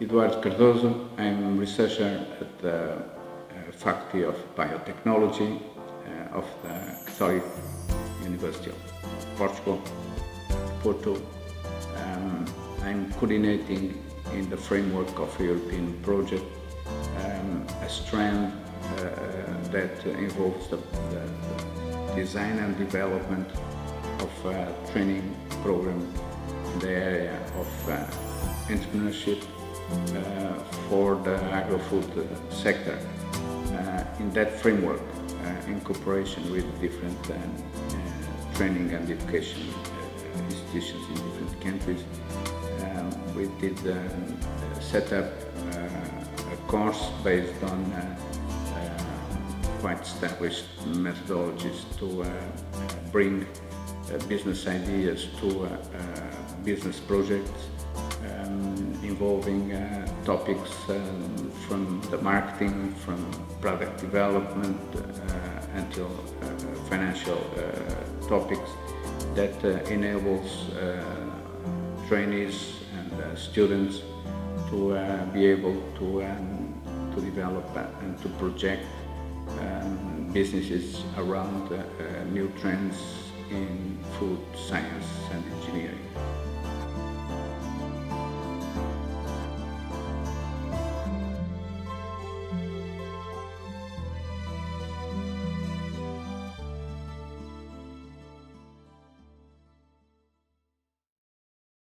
Eduardo Cardoso. I'm a researcher at the uh, Faculty of Biotechnology uh, of the Catholic University of Portugal, Porto. Um, I'm coordinating in the framework of a European project um, a strand uh, that involves the, the, design and development of a training program in the area of uh, entrepreneurship for the agro-food sector. Uh, in that framework, uh, in cooperation with different training and education institutions in different countries, um, we did um, set up a course based on quite established methodologies to uh, bring uh, business ideas to uh, business projects um, involving topics um, from the marketing, from product development until financial topics that enables trainees and students to uh, be able to um, to develop and to project um, businesses around uh, uh, new trends in food science and engineering.